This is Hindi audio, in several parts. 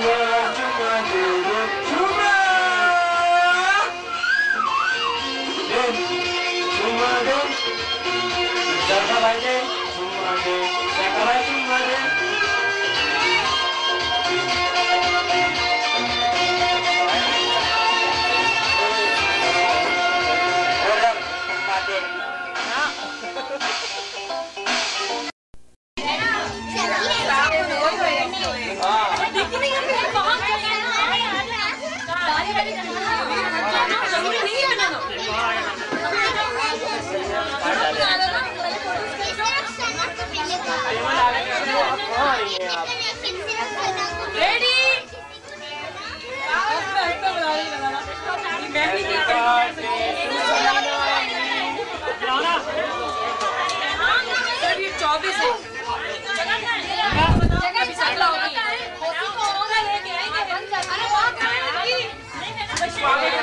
주마 주마 주마 주마 네 주마 네 잡아봐야 돼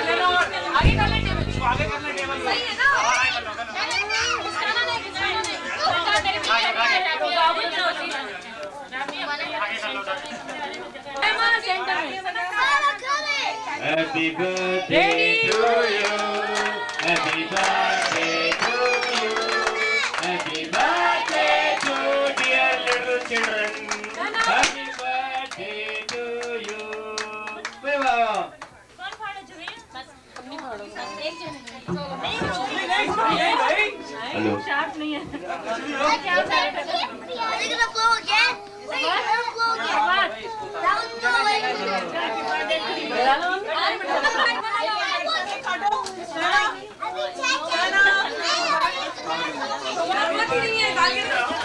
लेना और आगे कर ले टेबल आगे कर ले टेबल सही है ना Happy birthday to you. Happy birthday 나기를 나기를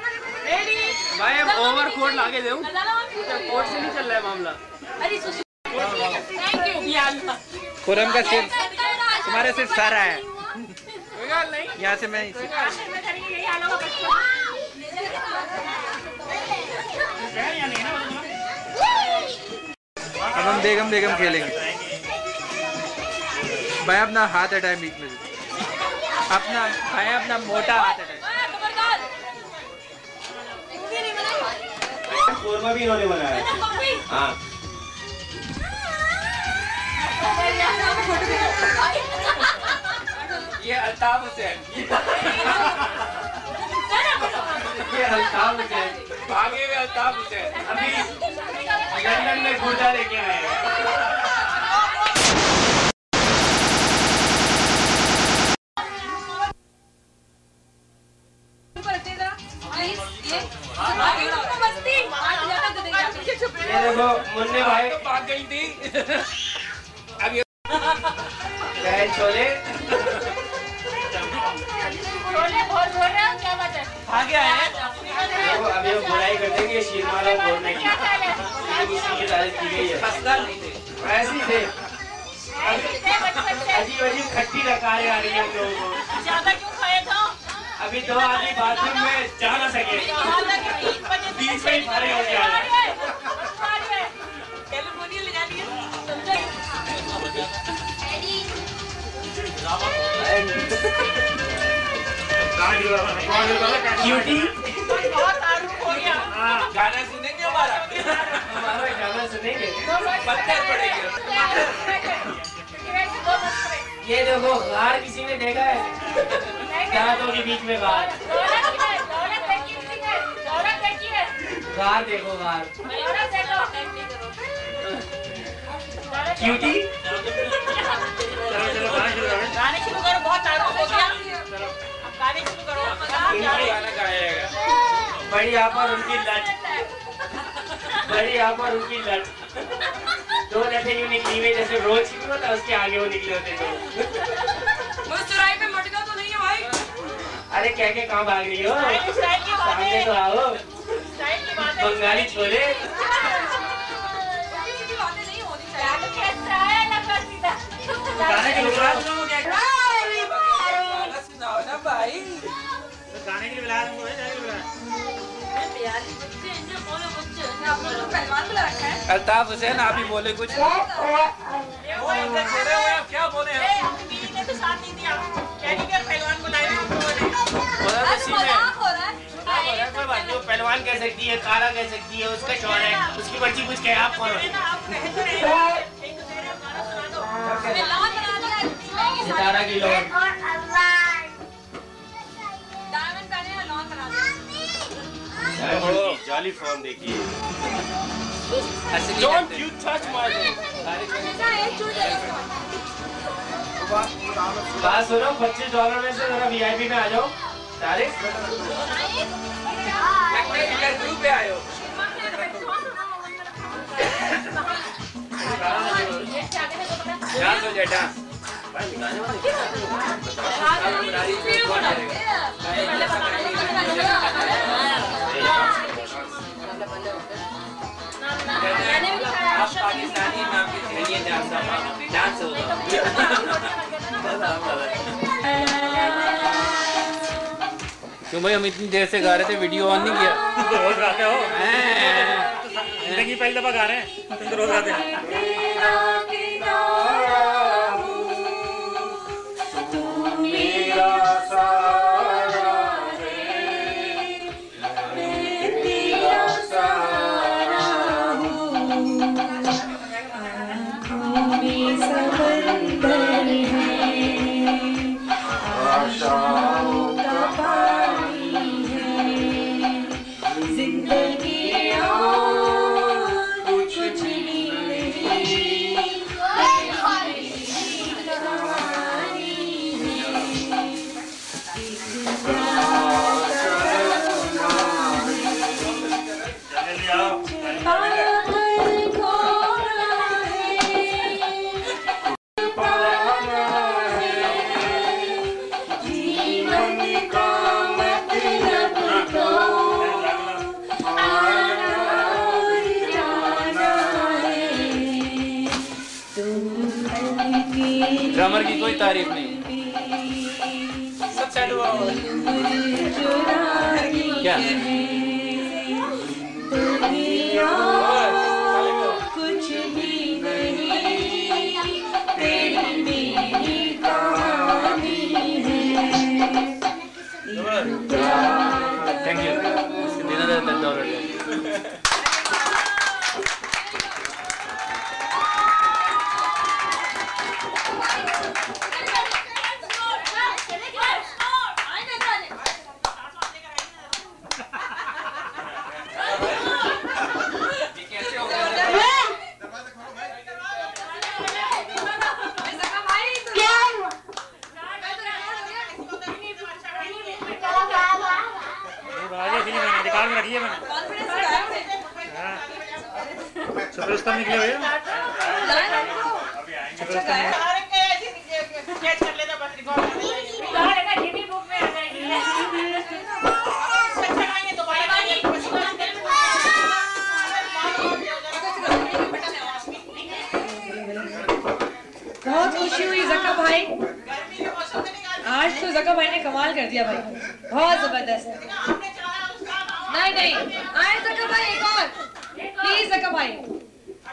भाई अब ओवर कोट लाके दे कोट से नहीं चल रहा है मामला थैंक यू खुरम का सिर तुम्हारे सिर सारा है। यहाँ से मैं अब हम बेगम बेगम खेलेंगे। भाई अपना हाथ हटाए बीच में से। अपना भाई अपना मोटा हाथ हटाए। कोरमा भी इन्होंने बनाया हाँ। ये अल्ताफ हुसैन। ये अल्ताफ हुसैन। भागे हुए अल्ताफ हुसैन अभी लंदन में गुर्दा लेके आए हैं। मुन्ने भाई। तो भाग गई थी। अब ये गए छोले। भागे आए हैं। देखो अभी वो बुराई कर देंगे शीरमाला बोलने की किसी की तारीफ़ की गई हंसदा नहीं। थे थे। अजीब अजीब खट्टी रकारें आ रही है हम लोगों को। ज़्यादा क्यों खाएगा अभी दो आदमी बाथरूम में जा ना सके। बीच में ही खड़े हो गया। क्यूटी गाना सुनेंगे हमारा? हमारा गाना सुनेंगे। पत्थर पड़ेंगे। ये देखो गार किसी ने देखा है? दांतों के बीच में गार गार देखो गार क्यूटी? गाने शुरू करो बहुत तारुफ हो गया। बड़ी यहाँ पर उनकी लट बड़ी यहाँ पर उनकी लट दो लटें यूँ निकली हुई जैसे रोज की होता है उसके आगे वो निकले होते थे पे मटका तो नहीं है भाई। अरे क्या क्या कहाँ भाग रही हो स्टाइल की बात। सामने तो आओ। स्टाइल की बात। है बंगाली छोले। गाने के लिए गाना सुनाओ ना भाई गाने के लिए बुलाया तुमको जाने के लिए अल्ताफ हुसैन आप ही बोले कुछ क्या बोले बोला तो सी में कोई बात नहीं वो पहलवान कह सकती है काला कह सकती है उसका शौर है उसकी बच्ची कुछ कहे आप कौन सितारा की लोग जाली फॉर्म देखिए। डोंट यू टच माय बात सुनो पच्चीस डॉलर में से जरा वीआईपी में आ जाओ। तारीख लगते पे आए डांस। हो जाए डांस आप पाकिस्तानी नाम के डांस डांस होगा क्यों भाई हम इतनी देर से गा रहे थे वीडियो ऑन नहीं किया रोज गाते हो। ज़िंदगी पहली दफ़ा गा रहे हैं। तो रोज गाते हैं। ड्रमर की कोई तारीफ़ नहीं। भी नहीं तेरी मेरी कहानी है थैंक यू इसके देना रहता है डॉलर क्या हुआ? निकाल में रखिए मैंने। सुपरस्टार निकले हुए बहुत खुशी हुई जक्का भाई। आज तो जका भाई ने कमाल कर दिया भाई। बहुत ज़बरदस्त। नहीं नहीं। आए जक्का भाई एक और। प्लीज़ जक्का भाई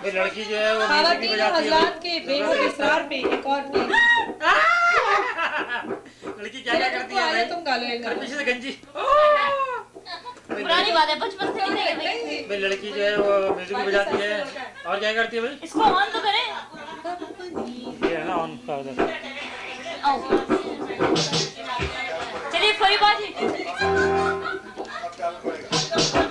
ये लड़की जो है वो है। हजरात के बेहोश इसरार पे एक और प्लीज़ लड़की क्या क्या करती है तुम गा लो एक। पीछे से गंजी। पुरानी बात है बचपन से नहीं है भाई भाई लड़की जो है वो म्यूज़िक बजाती है। और क्या करती है भाई? इसको ऑन तो करें। ये है ना ऑन कर आओ। चलिए कोई बात नहीं ऐसे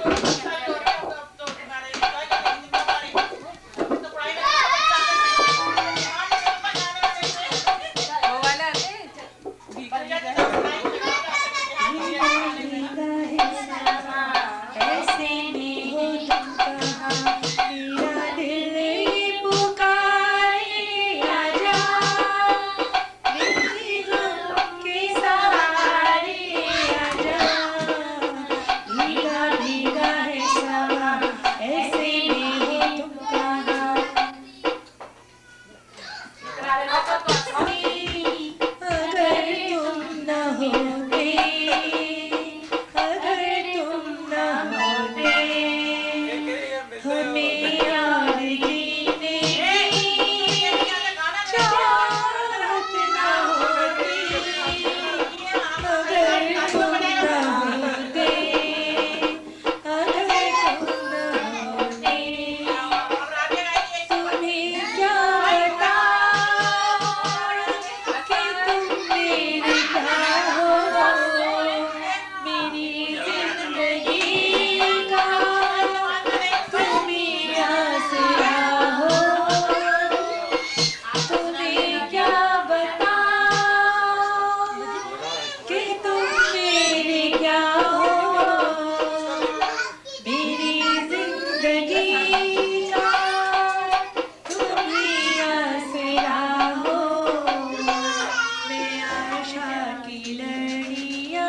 आशा की लड़िया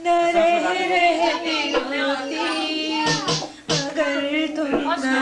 न रह रहती होती अगर तुम न